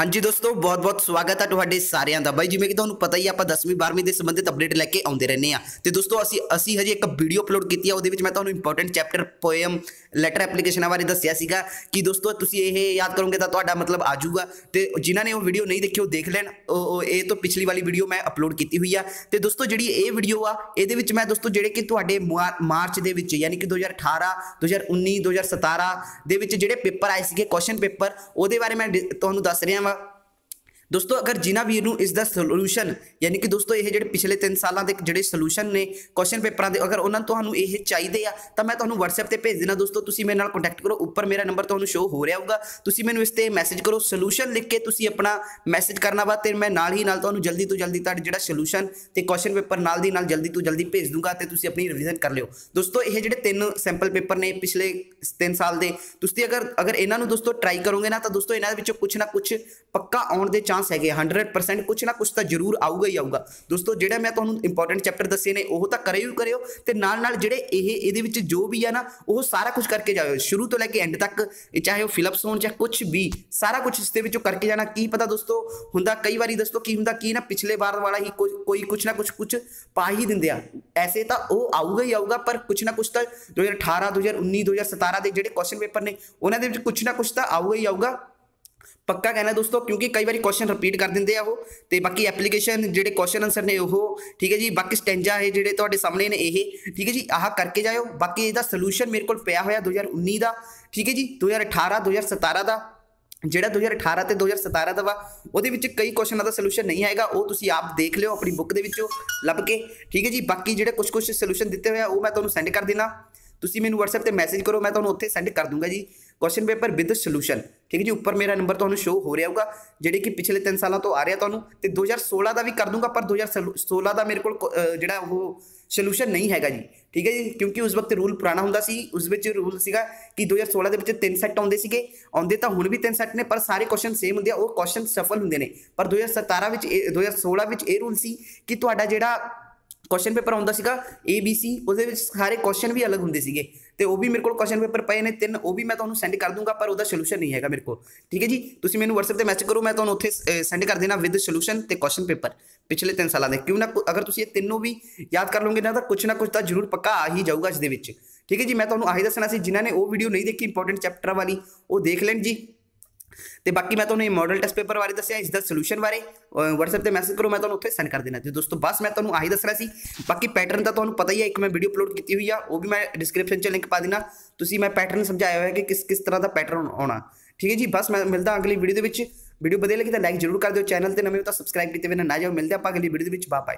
ਹਾਂਜੀ ਦੋਸਤੋ ਬਹੁਤ-ਬਹੁਤ ਸਵਾਗਤ ਹੈ ਤੁਹਾਡੇ ਸਾਰਿਆਂ ਦਾ। ਬਾਈ ਜਿਵੇਂ ਕਿ ਤੁਹਾਨੂੰ ਪਤਾ ਹੀ ਆ, ਆਪਾਂ 10ਵੀਂ 12ਵੀਂ ਦੇ ਸੰਬੰਧਿਤ ਅਪਡੇਟ ਲੈ ਕੇ ਆਉਂਦੇ ਰਹਿੰਦੇ ਆ। ਤੇ ਦੋਸਤੋ ਅਸੀਂ ਅਸੀਂ ਹਜੇ ਇੱਕ ਵੀਡੀਓ ਅਪਲੋਡ ਕੀਤੀ ਆ ਉਹਦੇ ਵਿੱਚ ਮੈਂ ਤੁਹਾਨੂੰ ਇੰਪੋਰਟੈਂਟ ਚੈਪਟਰ ਪੋਇਮ ਲੈਟਰ ਐਪਲੀਕੇਸ਼ਨਾਂ ਬਾਰੇ ਦੱਸਿਆ ਸੀਗਾ ਕਿ ਦੋਸਤੋ ਤੁਸੀਂ ਇਹ ਯਾਦ ਕਰੋਗੇ ਤਾਂ ਤੁਹਾਡਾ ਮਤਲਬ ਆ ਜਾਊਗਾ। ਤੇ ਜਿਨ੍ਹਾਂ ਨੇ ਉਹ ਵੀਡੀਓ ਨਹੀਂ ਦੇਖੀ ਉਹ ਦੇਖ ਲੈਣ। ਉਹ ਉਹ ਇਹ ਤੋਂ ਪਿਛਲੀ ਵਾਲੀ ਵੀਡੀਓ ਮੈਂ ਅਪਲੋਡ ਕੀਤੀ ਹੋਈ ਆ। ਤੇ ਦੋਸਤੋ ਜਿਹੜੀ ਇਹ ਵੀਡੀਓ ਆ ਇਹਦੇ ਵਿੱਚ ਮੈਂ ਦੋਸਤੋ ਜਿਹੜੇ ਕਿ ਤੁਹਾਡੇ ਮਾਰ- ਮਾਰਚ ਦੇ ਵਿੱਚ ਯਾਨੀ ਕਿ 2018 2019 2017 ਦੇ ਵਿੱਚ ਜਿਹੜੇ ਪੇਪਰ ਆਏ ਸੀਗੇ ਕੁਐਸਚਨ ਪੇਪਰ ਉਹਦੇ ਬਾਰੇ ਮੈਂ ਡਿ- ਤੁਹਾਨੂੰ ਦੱਸ ਰਿਹਾ ਵਾਂ। ਦੋਸਤੋ, ਅਗਰ ਜਿਨ੍ਹਾਂ ਵੀਰ ਨੂੰ ਇਸ ਦਾ ਸੋਲੂਸ਼ਨ ਯਾਨੀ ਕਿ ਦੋਸਤੋ, ਇਹ ਜਿਹੜੇ ਪਿਛਲੇ 3 ਸਾਲਾਂ ਦੇ ਜਿਹੜੇ ਸੋਲੂਸ਼ਨ ਨੇ ਕੁਐਸਚਨ ਪੇਪਰਾਂ ਦੇ, ਅਗਰ ਉਹਨਾਂ ਨੂੰ ਤੁਹਾਨੂੰ ਇਹ ਚਾਹੀਦੇ ਆ, ਤਾਂ ਮੈਂ ਤੁਹਾਨੂੰ WhatsApp ਤੇ ਭੇਜ ਦੇਣਾ ਦੋਸਤੋ, ਤੁਸੀਂ ਮੇਰੇ ਨਾਲ ਕੰਟੈਕਟ ਕਰੋ। ਉੱਪਰ ਮੇਰਾ ਨੰਬਰ ਤੁਹਾਨੂੰ ਸ਼ੋ ਹੋ ਰਿਹਾ ਹੋਊਗਾ। ਤੁਸੀਂ ਮੈਨੂੰ ਇਸ ਤੇ ਮੈਸੇਜ ਕਰੋ। ਸੋਲੂਸ਼ਨ ਲਿਖ ਕੇ ਤੁਸੀਂ ਆਪਣਾ ਮੈਸੇਜ ਕਰਨਾ ਵਾ ਤੇ ਮੈਂ ਨਾਲ ਹੀ ਨਾਲ ਤੁਹਾਨੂੰ ਜਲਦੀ ਤੋਂ ਜਲਦੀ ਤੁਹਾਡਾ ਜਿਹੜਾ ਸੋਲੂਸ਼ਨ ਤੇ ਕੁਐਸਚਨ ਪੇਪਰ ਨਾਲ ਦੀ ਨਾਲ ਜਲਦੀ ਤੋਂ ਜਲਦੀ ਭੇਜ ਦੂੰਗਾ ਤੇ ਤੁਸੀਂ ਆਪਣੀ ਰਿਵੀਜ਼ਨ ਕਰ ਲਿਓ। ਦੋਸਤੋ, ਇਹ ਜਿਹੜੇ ਤਿੰਨ ਸੈਂਪਲ ਪੇਪਰ ਨੇ ਪਿਛਲੇ 3 ਸਾਲ ਦੇ, ਤੁਸੀਂ ਅਗਰ ਅਗਰ ਇਹਨਾਂ ਨੂੰ ਦੋਸਤੋ ਟਰਾਈ ਕਰੋਗੇ ਨਾ, ਤਾਂ ਦੋਸਤੋ ਇਹਨਾਂ ਦੇ ਵਿੱਚੋਂ ਕੁਝ ਨਾ ਕੁਝ ਪੱਕਾ ਆਉਣ ਦੇ ਚਾਂਸ ਹੈਗੇ 100% ਕੁਝ ਨਾ ਕੁਝ ਤਾਂ ਜ਼ਰੂਰ ਆਊਗਾ ਹੀ ਆਊਗਾ। ਦੋਸਤੋ, ਜਿਹੜਾ ਮੈਂ ਤੁਹਾਨੂੰ ਇੰਪੋਰਟੈਂਟ ਚੈਪਟਰ ਦੱਸੇ ਨੇ, ਉਹ ਤਾਂ ਕਰਿਓ ਹੀ ਕਰਿਓ ਤੇ ਨਾਲ ਨਾਲ ਜਿਹੜੇ ਇਹ, ਇਹਦੇ ਵਿੱਚ ਜੋ ਵੀ ਆ ਨਾ, ਉਹ ਸਾਰਾ ਕੁਝ ਕਰਕੇ ਜਾਇਓ। ਸ਼ੁਰੂ ਤੋਂ ਲੈ ਕੇ ਐਂਡ ਤੱਕ ਚਾਹੇ ਉਹ ਫਿਲਪਸ ਹੋਣ ਚਾਹੇ ਕੁਝ ਵੀ, ਸਾਰਾ ਕੁਝ ਇਸ ਦੇ ਵਿੱਚੋਂ ਕਰਕੇ ਜਾਣਾ। ਕੀ ਪਤਾ ਦੋਸਤੋ, ਹੁੰਦਾ ਕਈ ਵਾਰੀ ਦੋਸਤੋ ਕੀ ਹੁੰਦਾ, ਕੀ ਨਾ ਪਿਛਲੇ ਵਾਰ ਵਾਲਾ ਹੀ ਕੋਈ ਕੋਈ ਕੁਝ ਨਾ ਕੁਝ ਕੁਝ ਪਾ ਹੀ ਦਿੰਦੇ ਆ। ਐਸੇ ਤਾਂ ਉਹ ਆਊਗਾ ਹੀ ਆਊਗਾ, ਪਰ ਕੁਝ ਨਾ ਕੁਝ ਤਾਂ 2018 2019 2017 ਦੇ ਜਿਹੜੇ ਕੁਐਸਚਨ ਪੇਪਰ ਨੇ, ਉਹਨਾਂ ਦੇ ਵਿੱਚ ਕੁਝ ਨਾ ਕੁਝ ਤਾਂ ਆਊਗਾ ਹੀ ਆਊਗਾ। ਪੱਕਾ ਕਹਿਣਾ ਦੋਸਤੋ, ਕਿਉਂਕਿ ਕਈ ਵਾਰੀ ਕੁਐਸਚਨ ਰਿਪੀਟ ਕਰ ਦਿੰਦੇ ਆ ਉਹ, ਤੇ ਬਾਕੀ ਐਪਲੀਕੇਸ਼ਨ ਜਿਹੜੇ ਕੁਐਸਚਨ ਆਨਸਰ ਨੇ ਉਹ, ਠੀਕ ਹੈ ਜੀ, ਬਾਕੀ ਸਟੈਂਜਾ ਹੈ ਜਿਹੜੇ ਤੁਹਾਡੇ ਸਾਹਮਣੇ ਨੇ ਇਹ, ਠੀਕ ਹੈ ਜੀ, ਆਹ ਕਰਕੇ ਜਾਇਓ। ਬਾਕੀ ਇਹਦਾ ਸੋਲੂਸ਼ਨ ਮੇਰੇ ਕੋਲ ਪਿਆ ਹੋਇਆ 2019 ਦਾ, ਠੀਕ ਹੈ ਜੀ 2018 2017 ਦਾ ਜਿਹੜਾ 2018 ਤੇ 2017 ਦਾ ਵਾ, ਉਹਦੇ ਵਿੱਚ ਕਈ ਕੁਐਸਚਨਾਂ ਦਾ ਸੋਲੂਸ਼ਨ ਨਹੀਂ ਆਏਗਾ। ਉਹ ਤੁਸੀਂ ਆਪ ਦੇਖ ਲਿਓ ਆਪਣੀ ਬੁੱਕ ਦੇ ਵਿੱਚੋਂ, ਲੱਭ ਕੇ, ਠੀਕ ਹੈ ਜੀ। ਬਾਕੀ ਜਿਹੜੇ ਕੁਝ ਕੁਝ ਸੋਲੂਸ਼ਨ ਦਿੱਤੇ ਹੋਏ ਆ, ਉਹ ਮੈਂ ਤੁਹਾਨੂੰ ਸੈਂਡ ਕਰ ਦੇਣਾ ਤੁਸੀਂ ਮੈਨੂੰ WhatsApp ਤੇ ਮੈਸੇਜ ਕਰੋ, ਮੈਂ ਤੁਹਾਨੂੰ ਉੱਥੇ ਸੈਂਡ ਕਰ ਦੂੰਗਾ ਜੀ। ਕੁਐਸਚਨ ਪੇਪਰ ਵਿਦ ਸੋਲੂਸ਼ਨ ਠੀਕ ਹੈ ਜੀ, ਉੱਪਰ ਮੇਰਾ ਨੰਬਰ ਤੁਹਾਨੂੰ ਸ਼ੋ ਹੋ ਰਿਹਾ ਹੋਊਗਾ, ਜਿਹੜੇ ਕਿ ਪਿਛਲੇ 3 ਸਾਲਾਂ ਤੋਂ ਆ ਰਿਹਾ ਤੁਹਾਨੂੰ, ਤੇ 2016 ਦਾ ਵੀ ਕਰ ਦੂੰਗਾ, ਪਰ 2016 ਦਾ ਮੇਰੇ ਕੋਲ ਜਿਹੜਾ ਉਹ ਸੋਲੂਸ਼ਨ ਨਹੀਂ ਹੈਗਾ ਜੀ। ਠੀਕ ਹੈ ਜੀ, ਕਿਉਂਕਿ ਉਸ ਵਕਤ ਰੂਲ ਪੁਰਾਣਾ ਹੁੰਦਾ ਸੀ, ਉਸ ਵਿੱਚ ਰੂਲ ਸੀਗਾ ਕਿ 2016 ਦੇ ਵਿੱਚ ਤਿੰਨ ਸੈੱਟ ਆਉਂਦੇ ਸੀਗੇ, ਆਉਂਦੇ ਤਾਂ ਹੁਣ ਵੀ ਤਿੰਨ ਸੈੱਟ ਨੇ, ਪਰ ਸਾਰੇ ਕੁਐਸਚਨ ਸੇਮ ਹੁੰਦੇ ਆ, ਉਹ ਕੁਐਸਚਨ ਸਫਲ ਹੁੰਦੇ ਨੇ। ਪਰ 2017 ਵਿੱਚ ਇਹ- 2016 ਵਿੱਚ ਇਹ ਰੂਲ ਸੀ ਕਿ ਤੁਹਾਡਾ ਜਿਹੜਾ ਕੁਐਸਚਨ ਪੇਪਰ ਆਉਂਦਾ ਸੀਗਾ ਏ ਬੀ ਸੀ ਉਹਦੇ ਵਿੱਚ ਸਾਰੇ ਕੁਐਸਚਨ ਵੀ ਅਲੱਗ ਹੁੰਦੇ ਸੀਗੇ। ਤੇ ਉਹ ਵੀ ਮੇਰੇ ਕੋਲ ਕੁਐਸਚਨ ਪੇਪਰ ਪਏ ਨੇ ਤਿੰਨ, ਉਹ ਵੀ ਮੈਂ ਤੁਹਾਨੂੰ ਸੈਂਡ ਕਰ ਦੂੰਗਾ, ਪਰ ਉਹਦਾ ਸੋਲੂਸ਼ਨ ਨਹੀਂ ਹੈਗਾ ਮੇਰੇ ਕੋਲ। ਠੀਕ ਹੈ ਜੀ? ਤੁਸੀਂ ਮੈਨੂੰ WhatsApp ਤੇ ਮੈਸੇਜ ਕਰੋ, ਮੈਂ ਤੁਹਾਨੂੰ ਉੱਥੇ ਸੈਂਡ ਕਰ ਦੇਣਾ ਵਿਦ ਸੋਲੂਸ਼ਨ ਤੇ ਕੁਐਸਚਨ ਪੇਪਰ ਪਿਛਲੇ 3 ਸਾਲਾਂ ਦੇ। ਕਿਉਂ ਨਾ ਕੋ- ਅਗਰ ਤੁਸੀਂ ਇਹ ਤਿੰਨੋਂ ਵੀ ਯਾਦ ਕਰ ਲਓਗੇ ਨਾ, ਤਾਂ ਕੁਝ ਨਾ ਕੁਝ ਤਾਂ ਜ਼ਰੂਰ ਪੱਕਾ ਆ ਹੀ ਜਾਊਗਾ ਇਸ ਦੇ ਵਿੱਚ। ਠੀਕ ਹੈ ਜੀ? ਮੈਂ ਤੁਹਾਨੂੰ ਆਹੀ ਦੱਸਣਾ ਸੀ, ਜਿਨ੍ਹਾਂ ਨੇ ਉਹ ਵੀਡੀਓ ਨਹੀਂ ਦੇਖੀ ਇੰਪੋਰਟੈਂਟ ਚੈਪਟਰ ਵਾਲੀ, ਉਹ ਦੇਖ ਲੈਣ ਜੀ। ਤੇ ਬਾਕੀ ਮੈਂ ਤੁਹਾਨੂੰ ਇਹ ਮਾਡਲ ਟੈਸਟ ਪੇਪਰ ਬਾਰੇ ਦੱਸਿਆ ਇਸ ਦਾ ਸੋਲੂਸ਼ਨ ਬਾਰੇ, ਅਹ WhatsApp ਤੇ ਮੈਸੇਜ ਕਰੋ, ਮੈਂ ਤੁਹਾਨੂੰ ਉੱਥੇ ਸੈਂਡ ਕਰ ਦੇਣਾ। ਤੇ ਦੋਸਤੋ, ਬਸ ਮੈਂ ਤੁਹਾਨੂੰ ਆਹੀ ਦੱਸਣਾ ਸੀ, ਬਾਕੀ ਪੈਟਰਨ ਦਾ ਤੁਹਾਨੂੰ ਪਤਾ ਹੀ ਹੈ, ਇੱਕ ਮੈਂ ਵੀਡੀਓ ਅਪਲੋਡ ਕੀਤੀ ਹੋਈ ਆ, ਉਹ ਵੀ ਮੈਂ ਡਿਸਕ੍ਰਿਪਸ਼ਨ 'ਚ ਲਿੰਕ ਪਾ ਦੇਣਾ ਤੁਸੀਂ, ਮੈਂ ਪੈਟਰਨ ਸਮਝਾਇਆ ਹੋਇਆ ਕਿ ਕਿਸ ਕਿਸ ਤਰ੍ਹਾਂ ਦਾ ਪੈਟਰਨ ਆਉਣਾ। ਠੀਕ ਹੈ ਜੀ, ਬਸ ਮੈਂ ਮਿਲਦਾ ਅਗਲੀ ਵੀਡੀਓ ਦੇ ਵਿੱਚ। ਵੀਡੀਓ ਵਧੀਆ ਲੱਗੀ ਤਾਂ ਲਾਈਕ ਜ਼ਰੂਰ ਕਰ ਦਿਓ ਚੈਨਲ ਤੇ ਨਵੇਂ ਹੋ ਤਾਂ ਸਬਸਕ੍ਰਾਈਬ ਕੀਤੇ ਬਿਨਾਂ ਨਾ ਜਾਓ, ਮਿਲਦੇ ਆਪਾਂ ਅਗਲੀ ਵੀਡੀਓ ਦੇ ਵਿੱਚ ਬਾਏ ਬਾਏ